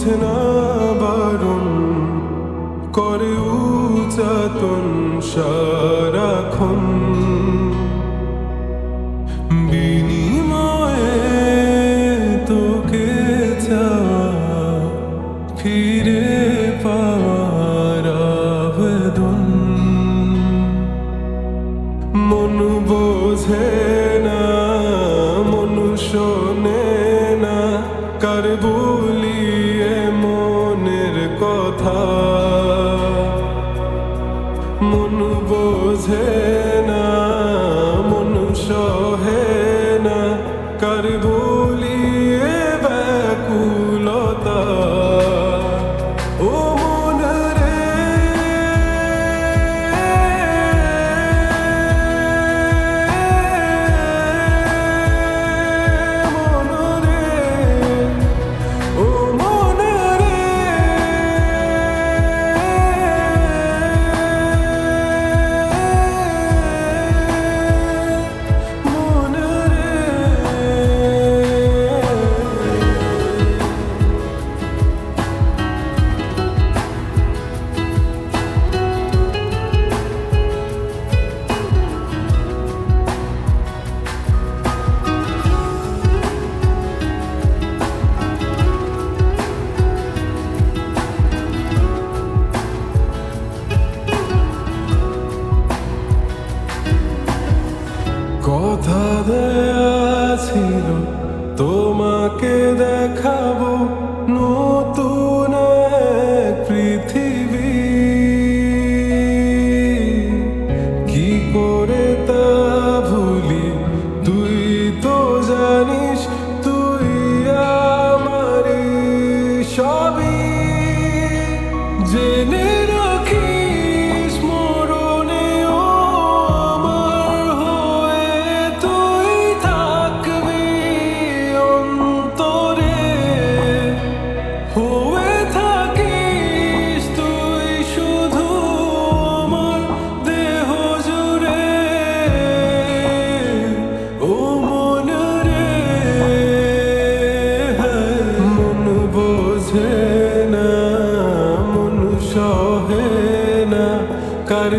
বোঝে না বারণ করে উচাতন সারাক্ষণ। ফিরে পাওয়ার মন বোঝে না মনুষ্য শোনে কথা। মন বোঝে না মন সহে তোমাকে দেখাবো कर